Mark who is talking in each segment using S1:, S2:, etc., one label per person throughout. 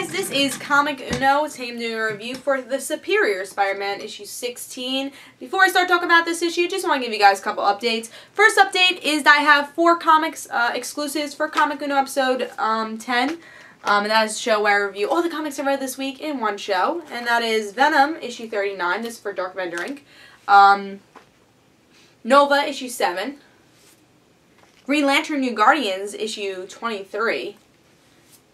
S1: guys, this is Comic Uno. Today doing a review for the Superior Spider-Man issue 16. Before I start talking about this issue, just want to give you guys a couple updates. First update is that I have four comics uh, exclusives for Comic Uno episode um, 10. Um, and that is a show where I review all the comics I read this week in one show. And that is Venom, issue 39. This is for Dark Avenger Inc. Um, Nova, issue 7. Green Lantern New Guardians, issue 23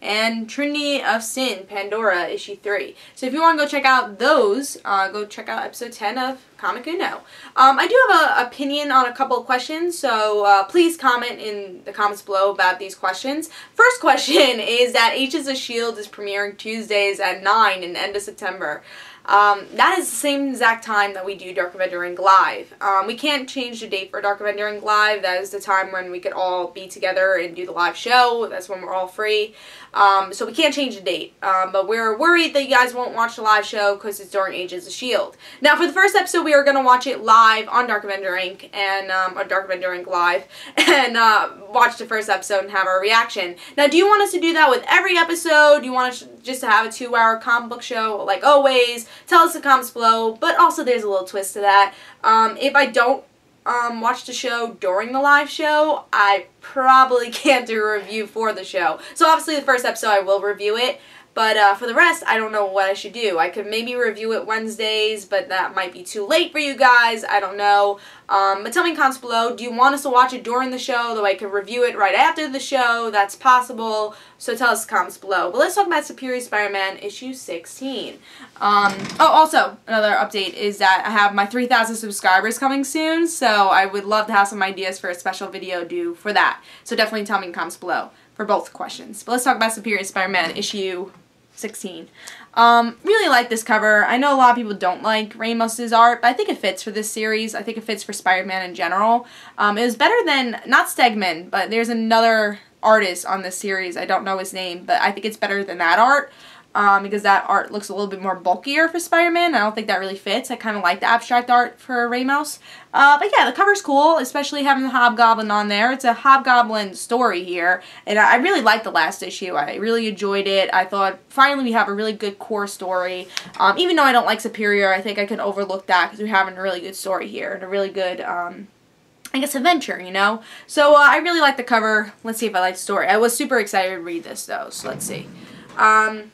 S1: and Trinity of Sin, Pandora, issue 3. So if you want to go check out those, uh, go check out episode 10 of Comic Uno. Um, I do have an opinion on a couple of questions, so uh, please comment in the comments below about these questions. First question is that Agents of S.H.I.E.L.D. is premiering Tuesdays at 9 in the end of September. Um, that is the same exact time that we do Dark Avenger Inc. Live. Um, we can't change the date for Dark Avenger Inc. Live. That is the time when we could all be together and do the live show. That's when we're all free. Um, so we can't change the date. Um, but we're worried that you guys won't watch the live show because it's during Agents of S.H.I.E.L.D. Now, for the first episode, we are going to watch it live on Dark Avenger Inc. and um, on Dark Avenger Inc. Live and uh, watch the first episode and have our reaction. Now, do you want us to do that with every episode? Do you want us just to have a two-hour comic book show like always? Tell us in the comments below. But also, there's a little twist to that. Um, if I don't um, watch the show during the live show, I probably can't do a review for the show. So obviously the first episode I will review it, but uh, for the rest, I don't know what I should do. I could maybe review it Wednesdays, but that might be too late for you guys. I don't know. Um, but tell me in comments below, do you want us to watch it during the show, though I could review it right after the show? That's possible. So tell us in comments below. But let's talk about Superior Spider-Man issue 16. Um, oh, also, another update is that I have my 3,000 subscribers coming soon, so I would love to have some ideas for a special video due for that. So definitely tell me in comments below for both questions. But let's talk about Superior Spider-Man issue 16. Um, really like this cover. I know a lot of people don't like Ramos's art, but I think it fits for this series. I think it fits for Spider-Man in general. Um, it was better than, not Stegman, but there's another artist on this series. I don't know his name, but I think it's better than that art um, because that art looks a little bit more bulkier for Spider-Man. I don't think that really fits. I kind of like the abstract art for Ramos. Uh, but yeah, the cover's cool, especially having the Hobgoblin on there. It's a Hobgoblin story here, and I really liked the last issue. I really enjoyed it. I thought finally we have a really good core story. Um, even though I don't like Superior, I think I can overlook that because we're having a really good story here and a really good... Um, I guess adventure, you know? So uh, I really like the cover. Let's see if I like the story. I was super excited to read this though, so let's see. Um,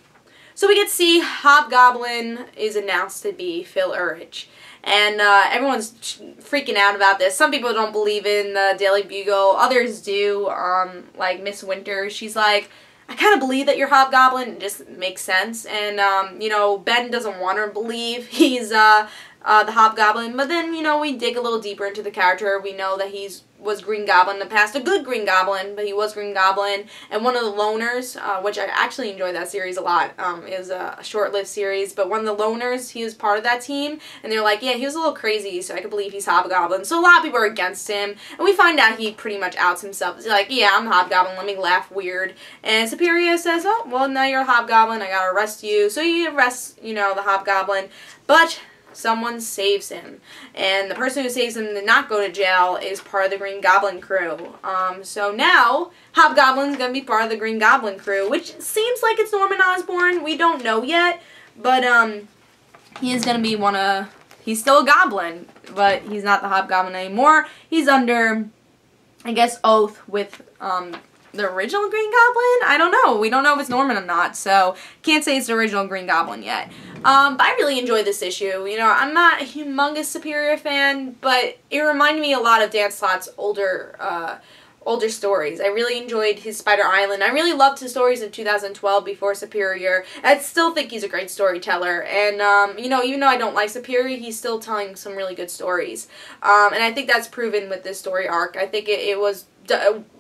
S1: so we get to see Hobgoblin is announced to be Phil Urich. And uh, everyone's freaking out about this. Some people don't believe in the Daily Bugle. Others do. Um, like Miss Winter, she's like, I kind of believe that you're Hobgoblin. It just makes sense. And, um, you know, Ben doesn't want to believe he's uh, uh, the Hobgoblin. But then, you know, we dig a little deeper into the character. We know that he's was Green Goblin in the past. A good Green Goblin, but he was Green Goblin. And one of the loners, uh, which I actually enjoy that series a lot, um, is a short-lived series. But one of the loners, he was part of that team. And they're like, yeah, he was a little crazy, so I could believe he's Hobgoblin. So a lot of people are against him. And we find out he pretty much outs himself. He's like, yeah, I'm Hobgoblin. Let me laugh weird. And Superior says, oh, well, now you're a Hobgoblin. I gotta arrest you. So he arrests, you know, the Hobgoblin. But someone saves him. And the person who saves him to not go to jail is part of the Green Goblin crew. Um, so now, Hobgoblin's going to be part of the Green Goblin crew, which seems like it's Norman Osborn. We don't know yet, but um, he is going to be one of... He's still a goblin, but he's not the Hobgoblin anymore. He's under, I guess, oath with um, the original Green Goblin? I don't know. We don't know if it's Norman or not, so can't say it's the original Green Goblin yet. Um, but I really enjoyed this issue. You know, I'm not a humongous Superior fan, but it reminded me a lot of Dan Slott's older, uh, older stories. I really enjoyed his Spider Island. I really loved his stories in 2012 before Superior. I still think he's a great storyteller. And, um, you know, even though I don't like Superior, he's still telling some really good stories. Um, and I think that's proven with this story arc. I think it, it was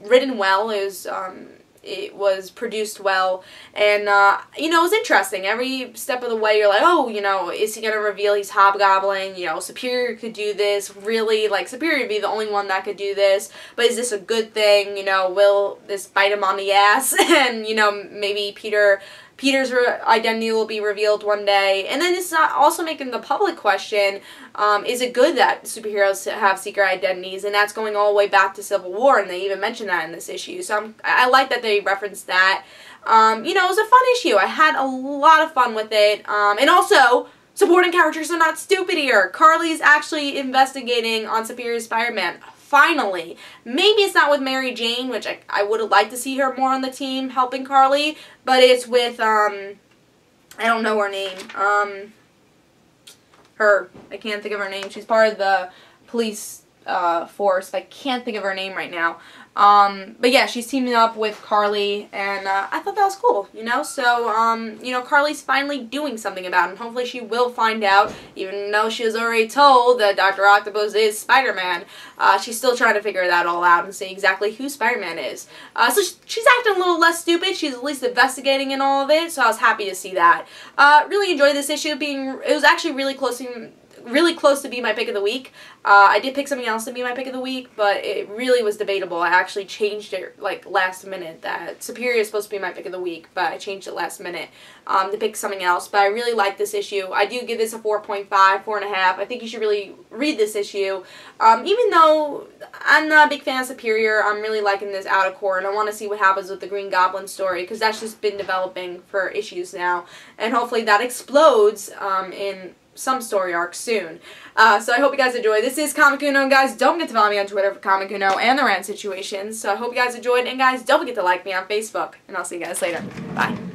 S1: written well. It was um, it was produced well, and uh, you know it was interesting. Every step of the way, you're like, oh, you know, is he gonna reveal he's Hobgoblin? You know, Superior could do this. Really, like Superior would be the only one that could do this. But is this a good thing? You know, will this bite him on the ass? and you know, maybe Peter Peter's identity will be revealed one day. And then it's not also making the public question, um, is it good that superheroes have secret identities? And that's going all the way back to Civil War, and they even mention that in this issue. So I'm, I like that they referenced that. Um, you know, it was a fun issue. I had a lot of fun with it. Um, and also, supporting characters are not stupid here. Carlie's actually investigating on Superior Spider-Man. Finally. Maybe it's not with Mary Jane, which I, I would have liked to see her more on the team helping Carlie, but it's with, um, I don't know her name. Um, her. I can't think of her name. She's part of the police uh, force. I can't think of her name right now. Um, but yeah, she's teaming up with Carlie, and uh, I thought that was cool, you know? So, um, you know, Carlie's finally doing something about him. Hopefully she will find out, even though she was already told that Dr. Octopus is Spider-Man. Uh, she's still trying to figure that all out and see exactly who Spider-Man is. Uh, so she's acting a little less stupid. She's at least investigating in all of it, so I was happy to see that. Uh, really enjoyed this issue. Being It was actually really close to really close to be my pick of the week. Uh, I did pick something else to be my pick of the week, but it really was debatable. I actually changed it like last minute. That Superior is supposed to be my pick of the week, but I changed it last minute um, to pick something else. But I really like this issue. I do give this a 4.5, 4.5. I think you should really read this issue. Um, even though I'm not a big fan of Superior, I'm really liking this Out of core, and I want to see what happens with the Green Goblin story, because that's just been developing for issues now. And hopefully that explodes um, in some story arc soon. Uh, so I hope you guys enjoy. This is Comic Uno, guys, don't forget to follow me on Twitter for Comic Uno and the Random Situations. So I hope you guys enjoyed, and guys, don't forget to like me on Facebook. And I'll see you guys later. Bye.